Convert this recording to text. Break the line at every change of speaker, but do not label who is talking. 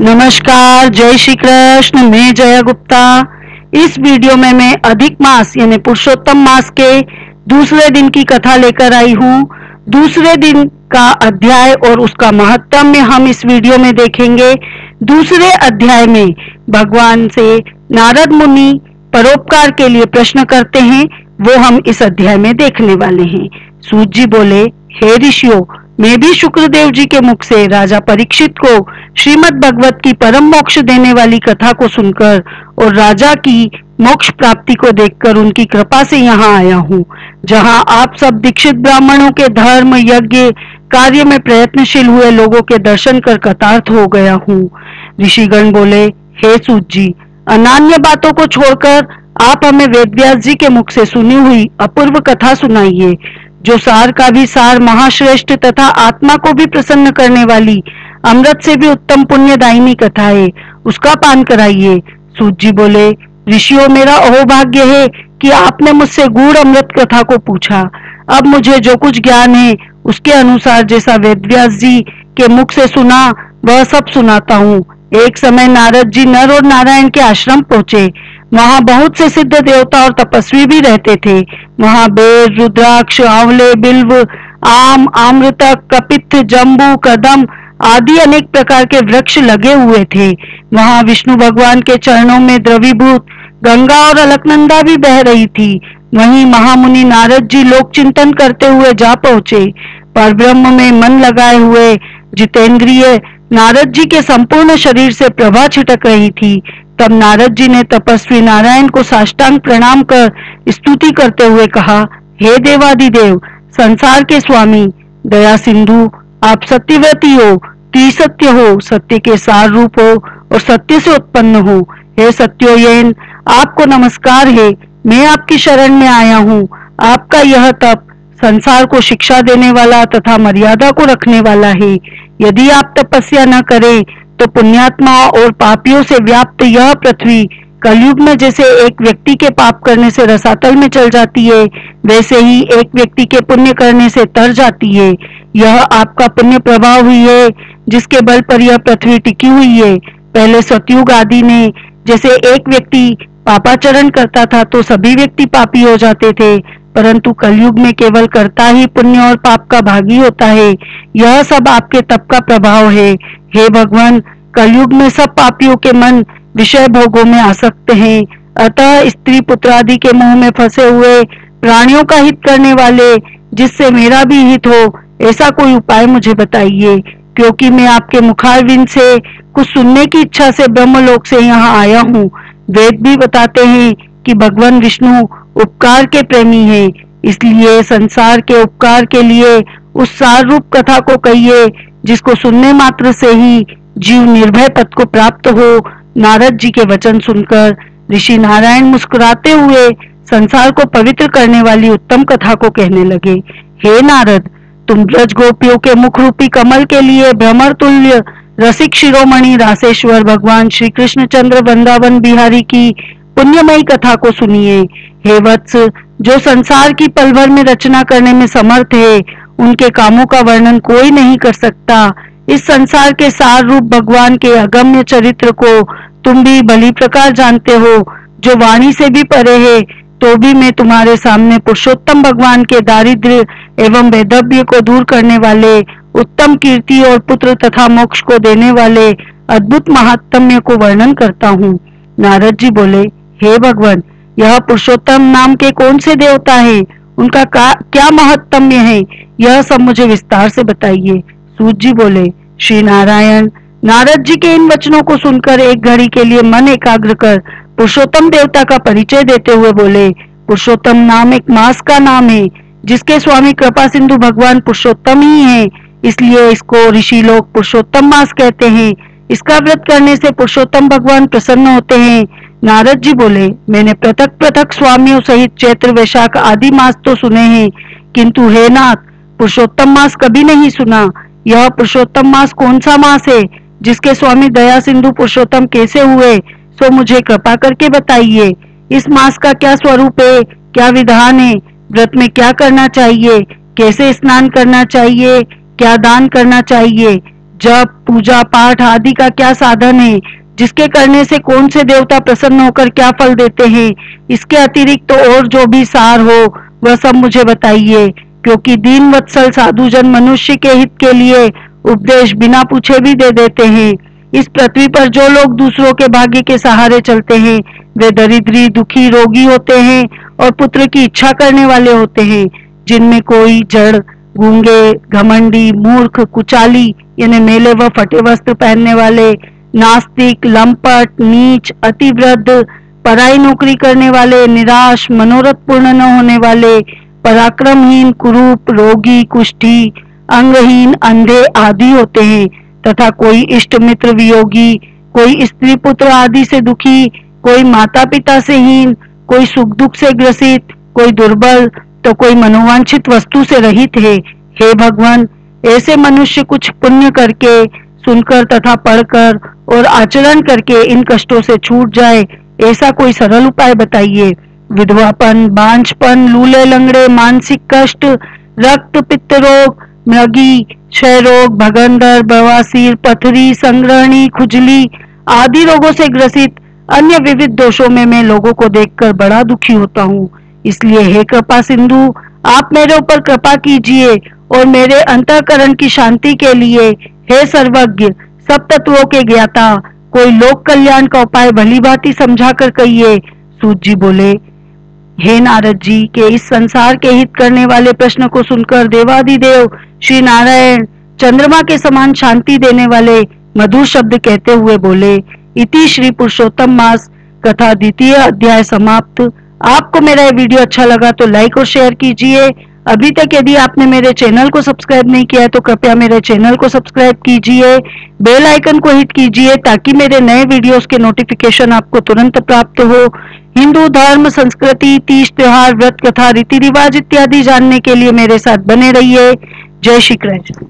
नमस्कार, जय श्री कृष्ण मैं जया गुप्ता। इस वीडियो में मैं अधिक मास, यानी पुरुषोत्तम मास के दूसरे दिन की कथा लेकर आई हूँ। दूसरे दिन का अध्याय और उसका महत्व हम इस वीडियो में देखेंगे। दूसरे अध्याय में भगवान से नारद मुनि परोपकार के लिए प्रश्न करते हैं, वो हम इस अध्याय में देखने वाले हैं। सूत जी बोले, हे ऋषियों मैं भी शुक्रदेव जी के मुख से राजा परीक्षित को श्रीमद भगवत की परम मोक्ष देने वाली कथा को सुनकर और राजा की मोक्ष प्राप्ति को देखकर उनकी कृपा से यहाँ आया हूँ, जहाँ आप सब दीक्षित ब्राह्मणों के धर्म, यज्ञ कार्य में प्रयत्नशील हुए लोगों के दर्शन कर कतार्थ हो गया हूँ। ऋषिगण बोले, हे सूत जी, अनान्य बातों को छोड़कर आप हमें वेदव्यास जी के मुख से सुनी हुई अपूर्व कथा सुनाइए। जो सार का भी सार महाश्रेष्ठ तथा आत्मा को भी प्रसन्न करने वाली अमृत से भी उत्तम पुण्य पुण्यदायिनी कथा है, उसका पान कराइए। सूत जी बोले, ऋषियों, मेरा अहोभाग्य है कि आपने मुझसे गूढ़ अमृत कथा को पूछा। अब मुझे जो कुछ ज्ञान है, उसके अनुसार जैसा वेदव्यास जी के मुख से सुना, वह सब सुनाता हूँ। एक समय नारद जी नर और नारायण के आश्रम पहुँचे। वहाँ बहुत से सिद्ध देवता और तपस्वी भी रहते थे। वहाँ बेर, रुद्राक्ष, आंवले, बिल्व, आम आमृतक कपित्थ जम्बू, कदम आदि अनेक प्रकार के वृक्ष लगे हुए थे। वहाँ विष्णु भगवान के चरणों में द्रवीभूत, गंगा और अलकनंदा भी बह रही थी। वहीं महामुनि नारद जी लोक चिंतन करते हुए जा पहुँचे। पर ब्रह्म में मन लगाए हुए जितेंद्रिय नारद जी के संपूर्ण शरीर से प्रभा छिटक रही थी। तब नारद जी ने तपस्वी नारायण को साष्टांग प्रणाम कर स्तुति करते हुए कहा, हे देवादिदेव, संसार के स्वामी, दया सिंधु, आप सत्यव्रती हो, त्रिसत्य हो, सत्य के सार रूप हो और सत्य से उत्पन्न हो। हे सत्योयन, आपको नमस्कार है। मैं आपकी शरण में आया हूँ। आपका यह तप संसार को शिक्षा देने वाला तथा मर्यादा को रखने वाला है। यदि आप तपस्या न करें तो पुण्यात्मा और पापियों से व्याप्त यह पृथ्वी कलयुग में जैसे एक व्यक्ति के पाप करने से रसातल में चल जाती है, वैसे ही एक व्यक्ति के पुण्य करने से तर जाती है। यह आपका पुण्य प्रभाव हुई है, जिसके बल पर यह पृथ्वी टिकी हुई है। पहले सतयुग आदि ने जैसे एक व्यक्ति पापाचरण करता था तो सभी व्यक्ति पापी हो जाते थे, परंतु कलयुग में केवल करता ही पुण्य और पाप का भागी होता है। यह सब आपके तप का प्रभाव है। हे भगवान, कलयुग में सब पापियों के मन विषय भोगों में आसक्त हैं। अतः स्त्री पुत्र आदि के मुँह में फंसे हुए प्राणियों का हित करने वाले, जिससे मेरा भी हित हो, ऐसा कोई उपाय मुझे बताइए? क्योंकि मैं आपके मुखारविंद से कुछ सुनने की इच्छा से ब्रह्मलोक से यहाँ आया हूँ। वेद भी बताते हैं कि भगवान विष्णु उपकार के प्रेमी हैं, इसलिए संसार के उपकार के लिए उस सार रूप कथा को कहिए, जिसको सुनने मात्र से ही जीव निर्भय पद को प्राप्त हो। नारद जी के वचन सुनकर ऋषि नारायण मुस्कुराते हुए संसार को पवित्र करने वाली उत्तम कथा को कहने लगे, हे नारद, तुम ब्रज गोपियों के मुख रूपी कमल के लिए भ्रमर तुल्य रसिक शिरोमणि, रासेश्वर भगवान श्री कृष्ण चंद्र वृंदावन, बिहारी की पुण्यमयी कथा को सुनिए। हे वत्स, जो संसार की पल भर में रचना करने में समर्थ है, उनके कामों का वर्णन कोई नहीं कर सकता। इस संसार के सार रूप भगवान के अगम्य चरित्र को तुम भी भली प्रकार जानते हो। जो वाणी से भी परे है तो भी मैं तुम्हारे सामने पुरुषोत्तम भगवान के दारिद्र्य एवं वैधव्य को दूर करने वाले उत्तम कीर्ति और पुत्र तथा मोक्ष को देने वाले अद्भुत महात्म्य को वर्णन करता हूँ। नारद जी बोले, हे भगवान, यह पुरुषोत्तम नाम के कौन से देवता है? उनका क्या महत्म्य है? यह सब मुझे विस्तार से बताइए। सूत जी बोले, श्री नारायण, नारद जी के इन वचनों को सुनकर एक घड़ी के लिए मन एकाग्र कर पुरुषोत्तम देवता का परिचय देते हुए बोले, पुरुषोत्तम नाम एक मास का नाम है, जिसके स्वामी कृपा सिंधु भगवान पुरुषोत्तम ही है। इसलिए इसको ऋषि लोग पुरुषोत्तम मास कहते हैं। इसका व्रत करने से पुरुषोत्तम भगवान प्रसन्न होते हैं। नारद जी बोले, मैंने पृथक पृथक स्वामियों सहित चैत्र वैशाख आदि मास तो सुने हैं, किंतु हे नाथ, पुरुषोत्तम मास कभी नहीं सुना। यह पुरुषोत्तम मास कौन सा मास है, जिसके स्वामी दया सिंधु पुरुषोत्तम कैसे हुए, सो मुझे कृपा करके बताइए। इस मास का क्या स्वरूप है, क्या विधान है, व्रत में क्या करना चाहिए, कैसे स्नान करना चाहिए क्या दान करना चाहिए? जब पूजा पाठ आदि का क्या साधन है? जिसके करने से कौन से देवता प्रसन्न होकर क्या फल देते हैं? इसके अतिरिक्त तो और जो भी सार हो, वह सब मुझे बताइए। क्योंकि दीन वत्सल साधु जन मनुष्य के हित के लिए उपदेश बिना पूछे भी दे देते हैं। इस पृथ्वी पर जो लोग दूसरों के भाग्य के सहारे चलते हैं, वे दरिद्री, दुखी, रोगी होते हैं और पुत्र की इच्छा करने वाले होते हैं, जिनमें कोई जड़ गूँगे, घमंडी, मूर्ख, कुचाली यानी मेले व फटे वस्त्र पहनने वाले, नास्तिक, लंपट, नीच, अतिवृद्ध, पराई नौकरी करने वाले, निराश मनोरथ पूर्ण न होने वाले, पराक्रमहीन, कुरूप, रोगी, कुष्ठी, अंगहीन, अंधे आदि होते हैं, तथा कोई इष्ट मित्र वियोगी, कोई स्त्री पुत्र आदि से दुखी, कोई माता पिता से हीन, कोई सुख दुख से ग्रसित, कोई दुर्बल तो कोई मनोवांछित वस्तु से रहित है। हे भगवान, ऐसे मनुष्य कुछ पुण्य करके, सुनकर तथा पढ़कर और आचरण करके इन कष्टों से छूट जाए, ऐसा कोई सरल उपाय बताइए। विधवापन, बांझपन, लूले लंगड़े, मानसिक कष्ट, रक्त, पित्त रोग, मृगी, क्षय रोग, भगंदर, बवासीर, पथरी, संग्रहणी, खुजली आदि रोगों से ग्रसित अन्य विविध दोषों में मैं लोगों को देखकर बड़ा दुखी होता हूँ। इसलिए, हे कृपा सिंधु, आप मेरे ऊपर कृपा कीजिए और मेरे अंतकरण की शांति के लिए, हे सर्वज्ञ, सब तत्वों के ज्ञाता, कोई लोक कल्याण का उपाय भली भांति समझा कर कहिए। सूत जी बोले, हे नारद जी, के इस संसार के हित करने वाले प्रश्न को सुनकर देवादिदेव श्री नारायण चंद्रमा के समान शांति देने वाले मधुर शब्द कहते हुए बोले, इति श्री पुरुषोत्तम मास, कथा द्वितीय अध्याय समाप्त। आपको मेरा ये वीडियो अच्छा लगा तो लाइक और शेयर कीजिए। अभी तक यदि आपने मेरे चैनल को सब्सक्राइब नहीं किया है तो कृपया मेरे चैनल को सब्सक्राइब कीजिए। बेल आइकन को हिट कीजिए ताकि मेरे नए वीडियोस के नोटिफिकेशन आपको तुरंत प्राप्त हो। हिंदू धर्म, संस्कृति, तीज त्योहार, व्रत कथा रीति रिवाज इत्यादि जानने के लिए मेरे साथ बने रहिए। जय श्री कृष्ण।